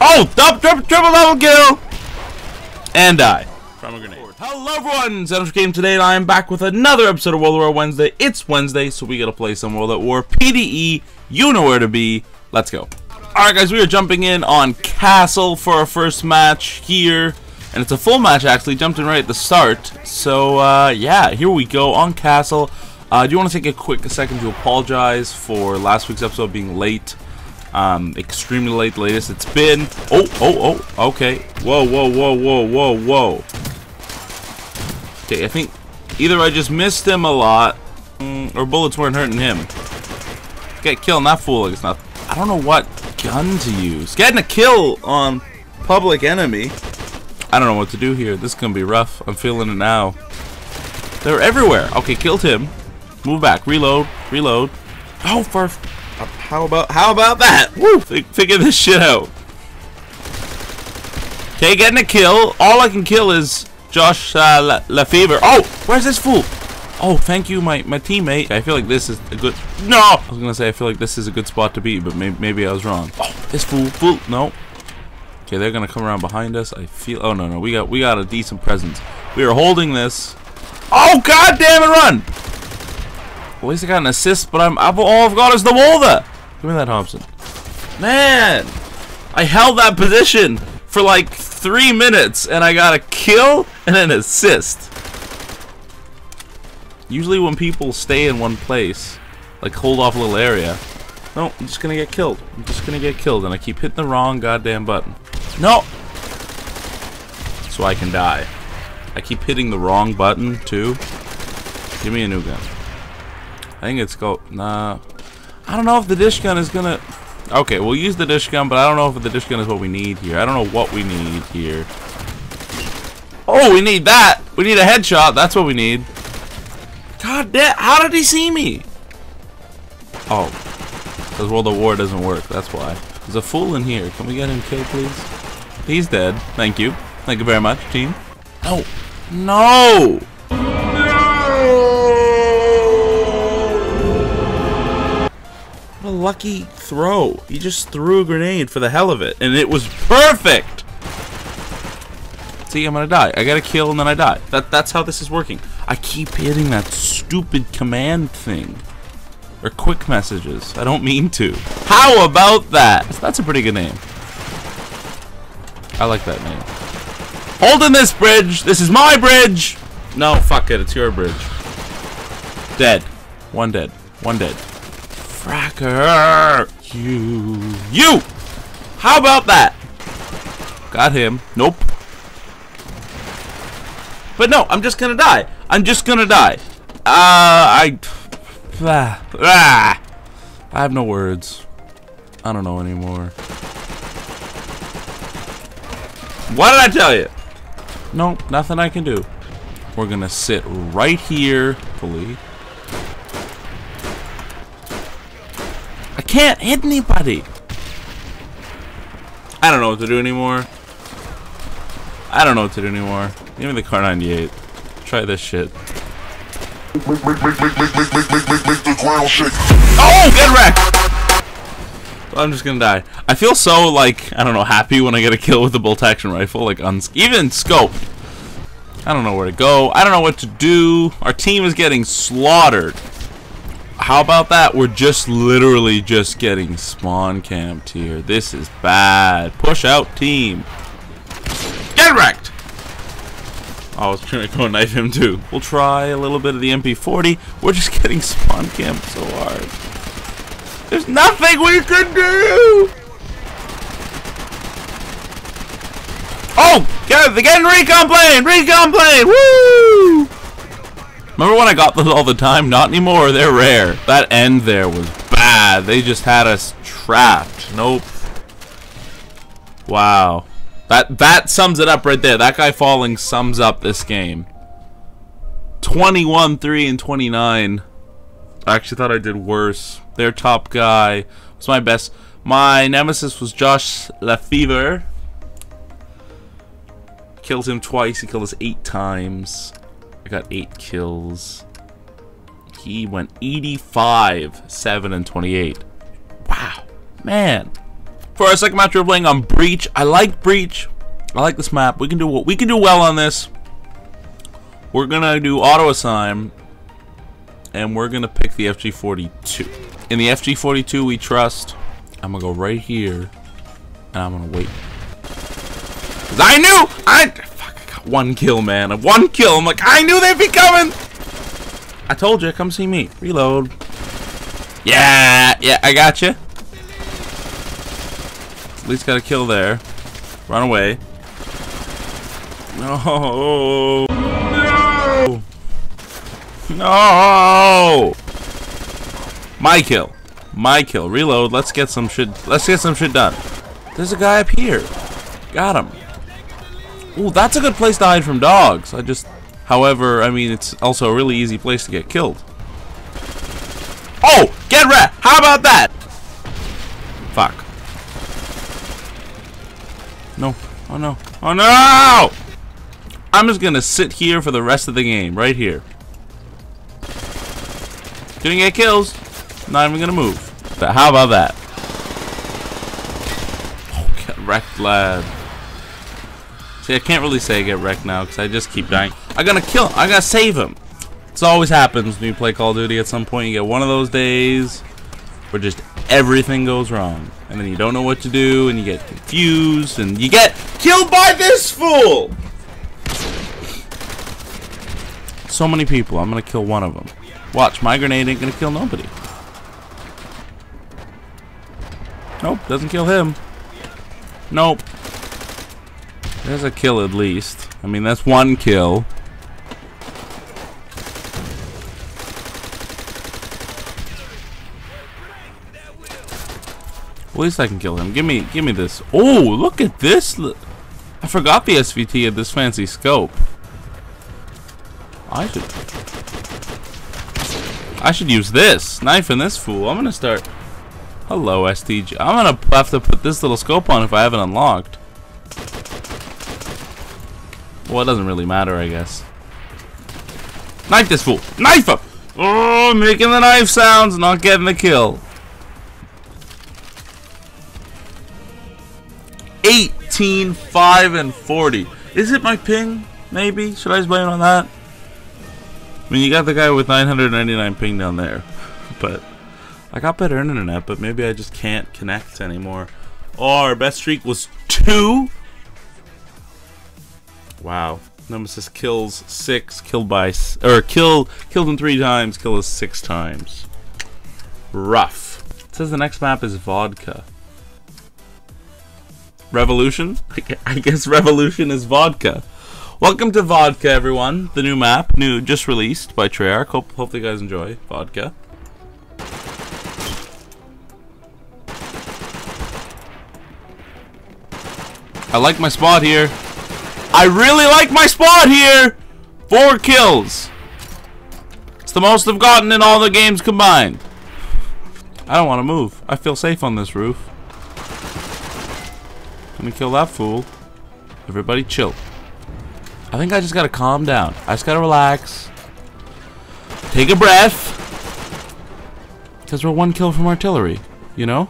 Oh, double, triple, triple double kill! And die. From a grenade. Hello everyone, Xenos Game today, and I am back with another episode of World at War Wednesday. It's Wednesday, so we gotta play some World at War PDE. You know where to be. Let's go. Alright guys, we are jumping in on Castle for our first match here. And it's a full match actually, jumped in right at the start. So uh, yeah, here we go on Castle. Uh, I do want to take a quick second to apologize for last week's episode being late. Um, extremely late, latest it's been. Oh, oh, oh, okay. Whoa, whoa, whoa, whoa, whoa, whoa. Okay, I think either I just missed him a lot, mm, or bullets weren't hurting him. Get killing that fool it's not. I don't know what gun to use. Getting a kill on public enemy. I don't know what to do here. This is gonna be rough. I'm feeling it now. They're everywhere. Okay, killed him. Move back. Reload. Reload. Oh, for how about how about that? Woo! Figure this shit out. Okay, getting a kill. All I can kill is Josh uh, Lefevre. Oh, where's this fool? Oh, thank you, my my teammate. I feel like this is a good. No, I was gonna say I feel like this is a good spot to be, but maybe maybe I was wrong. Oh, this fool, fool. No. Okay, they're gonna come around behind us. I feel. Oh no, no, we got we got a decent presence. We are holding this. Oh god damn it, run! At least I got an assist, but I'm, I've, all I've got is the Walther. Give me that Thompson. Man, I held that position for like three minutes, and I got a kill and an assist. Usually when people stay in one place, like hold off a little area, no, I'm just gonna get killed. I'm just gonna get killed, and I keep hitting the wrong goddamn button. No! So I can die. I keep hitting the wrong button, too. Give me a new gun. I think it's go. Nah. I don't know if the dish gun is gonna. Okay, we'll use the dish gun, but I don't know if the dish gun is what we need here. I don't know what we need here. Oh, we need that. We need a headshot. That's what we need. God damn! How did he see me? Oh, because World of War doesn't work. That's why. There's a fool in here. Can we get him killed, please? He's dead. Thank you. Thank you very much, team. No. No! Lucky throw. He just threw a grenade for the hell of it, and it was perfect! See, I'm gonna die. I gotta kill and then I die. That That's how this is working. I keep hitting that stupid command thing. Or quick messages. I don't mean to. How about that? That's a pretty good name. I like that name. Holding this bridge. This is my bridge. No, fuck it. It's your bridge. Dead. One dead. One dead. Fracker. You. You! How about that? Got him. Nope. But no, I'm just gonna die. I'm just gonna die. Uh, I... Ah, ah. I have no words. I don't know anymore. What did I tell you? No, nothing I can do. We're gonna sit right here, fully. Can't hit anybody. I don't know what to do anymore. I don't know what to do anymore. Give me the Kar 98. Try this shit. Oh, get wrecked! I'm just gonna die. I feel so, like, I don't know, happy when I get a kill with the bolt action rifle, like, on even scope. I don't know where to go. I don't know what to do. Our team is getting slaughtered. How about that? We're just literally just getting spawn camped here. This is bad. Push out team. Get wrecked! Oh, I was trying to go knife him too. We'll try a little bit of the MP40. We're just getting spawn camped so hard. There's nothing we can do! Oh! Get, getting recon plane! Recon plane! Woo! Remember when I got those all the time? Not anymore. They're rare. That end there was bad. They just had us trapped. Nope. Wow. That that sums it up right there. That guy falling sums up this game. 21, 3, and 29. I actually thought I did worse. Their top guy was my best. My nemesis was Josh Lefevre. Killed him twice. He killed us eight times. I got eight kills. He went 85, 7, and 28. Wow. Man. For our second match, we're playing on Breach. I like Breach. I like this map. We can do what we can do well on this. We're gonna do auto assign, and we're gonna pick the FG42. In the FG42, we trust. I'm gonna go right here, and I'm gonna wait. Cause I knew I one kill, man. One kill. I'm like I knew they'd be coming. I told you. Come see me. Reload. Yeah, yeah. I got you. At least got a kill there. Run away. No. No. No. My kill. My kill. Reload. Let's get some shit. Let's get some shit done. There's a guy up here. Got him. Ooh, that's a good place to hide from dogs. I just, however, I mean, it's also a really easy place to get killed. Oh, get rat. How about that? Fuck. No. Oh no. Oh no! I'm just gonna sit here for the rest of the game, right here. Gonna get kills. Not even gonna move. But how about that? Oh, get wrecked, lad. I can't really say I get wrecked now because I just keep dying. I gotta kill him. I gotta save him. This always happens when you play Call of Duty. At some point, you get one of those days where just everything goes wrong. And then you don't know what to do, and you get confused, and you get killed by this fool! So many people, I'm gonna kill one of them. Watch, my grenade ain't gonna kill nobody. Nope, doesn't kill him. Nope. There's a kill at least. I mean, that's one kill. At least I can kill him. Give me, give me this. Oh, look at this. I forgot the SVT had this fancy scope. I should, I should use this knife in this fool. I'm gonna start. Hello, STG. I'm gonna have to put this little scope on if I haven't unlocked. Well, it doesn't really matter, I guess. Knife this fool. Knife him. Oh, making the knife sounds, not getting the kill. 18, 5, and 40. Is it my ping? Maybe? Should I just blame on that? I mean, you got the guy with 999 ping down there. But I got better internet, but maybe I just can't connect anymore. Oh, our best streak was 2? Wow. Nemesis kills 6, killed by... Or killed, killed him 3 times, killed us 6 times. Rough. It says the next map is Vodka. Revolution? I guess Revolution is vodka. Welcome to Vodka, everyone. The new map, new, just released by Treyarch. Hope, hope you guys enjoy Vodka. I like my spot here. I really like my spot here! Four kills. It's the most I've gotten in all the games combined. I don't want to move. I feel safe on this roof. Let me kill that fool. Everybody chill. I think I just gotta calm down. I just gotta relax. Take a breath. Because we're one kill from artillery, you know?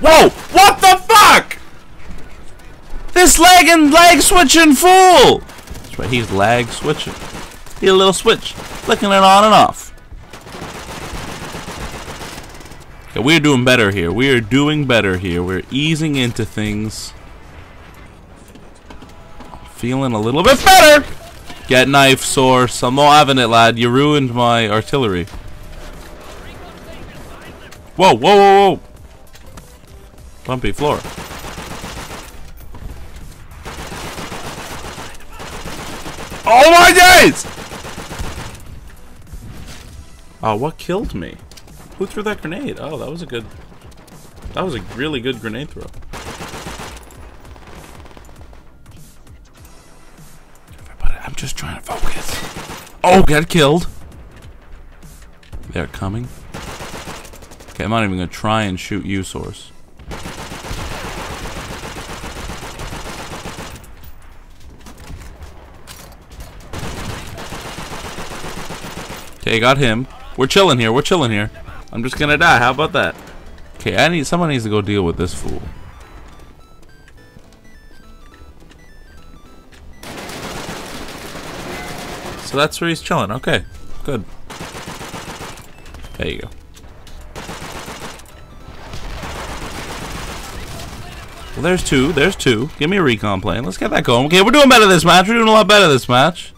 Whoa! What the? This lag and lag switching fool! That's right, he's lag switching. He a little switch, flicking it on and off. Okay, we're doing better here. We are doing better here. We're easing into things. Feeling a little bit better. Get knife source. I'm not having it, lad. You ruined my artillery. Whoa, whoa, whoa, whoa. Bumpy floor. Oh my days! Oh, what killed me? Who threw that grenade? Oh, that was a good... That was a really good grenade throw. Everybody, I'm just trying to focus. Oh, got killed. They're coming. Okay, I'm not even going to try and shoot you, Source. Okay, got him. We're chilling here. We're chilling here. I'm just gonna die. How about that? Okay, I need someone needs to go deal with this fool. So that's where he's chilling. Okay, good. There you go. Well, there's two. There's two. Give me a recon plane. Let's get that going. Okay, we're doing better this match. We're doing a lot better this match.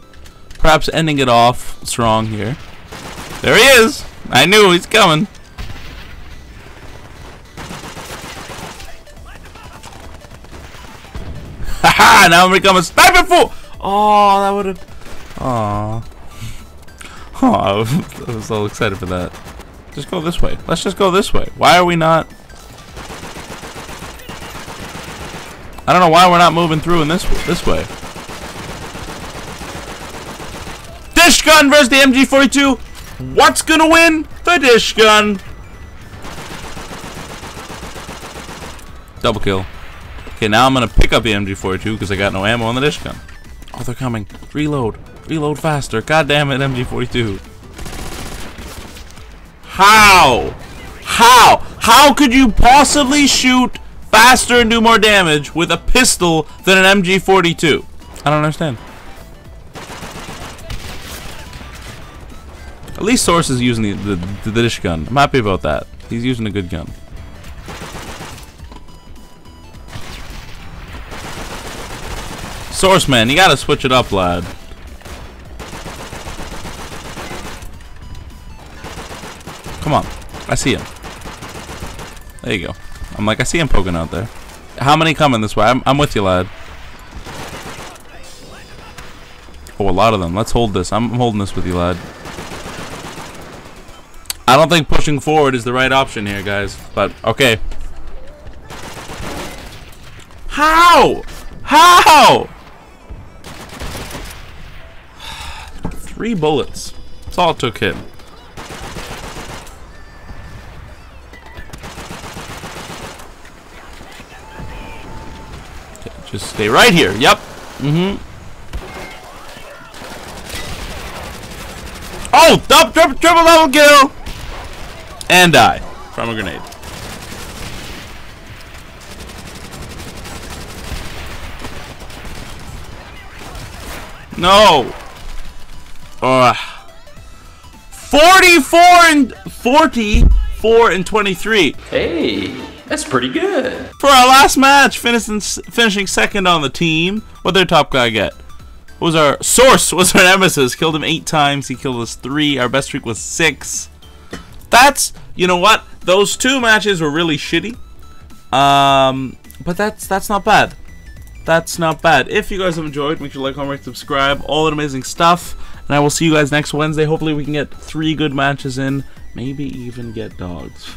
Perhaps ending it off strong here. There he is. I knew he's coming. Haha! now I'm becoming a sniper fool. Oh, that would have. Aww. Oh, I was so excited for that. Just go this way. Let's just go this way. Why are we not... I don't know why we're not moving through in this this way. Dish gun versus the MG42. What's gonna win? The dish gun. Double kill. Okay, now I'm gonna pick up the MG42 because I got no ammo on the dish gun. Oh, they're coming. Reload. Reload faster. God damn it, MG42. How? How? How could you possibly shoot faster and do more damage with a pistol than an MG42? I don't understand. At least Source is using the, the, the dish gun. I'm happy about that. He's using a good gun. Source man, you gotta switch it up, lad. Come on. I see him. There you go. I'm like, I see him poking out there. How many coming this way? I'm, I'm with you, lad. Oh, a lot of them. Let's hold this. I'm holding this with you, lad. I don't think pushing forward is the right option here, guys. But, okay. How? How? Three bullets. That's all it took him. Just stay right here. Yep. Mm-hmm. Oh! Double, triple, triple double kill! And die from a grenade. No! Ugh. 44 and 44 and 23. Hey! That's pretty good. For our last match, finishing finishing second on the team. What did their top guy get? What was our source? Was our nemesis? Killed him eight times. He killed us three. Our best streak was six. That's you know what? Those two matches were really shitty. Um, but that's that's not bad. That's not bad. If you guys have enjoyed, make sure to like, comment, subscribe. All that amazing stuff. And I will see you guys next Wednesday. Hopefully we can get three good matches in. Maybe even get dogs.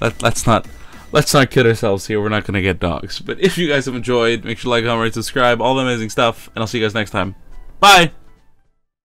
Let, let's not let's not kid ourselves here. We're not to get dogs. But if you guys have enjoyed, make sure to like, comment, subscribe, all the amazing stuff. And I'll see you guys next time. Bye!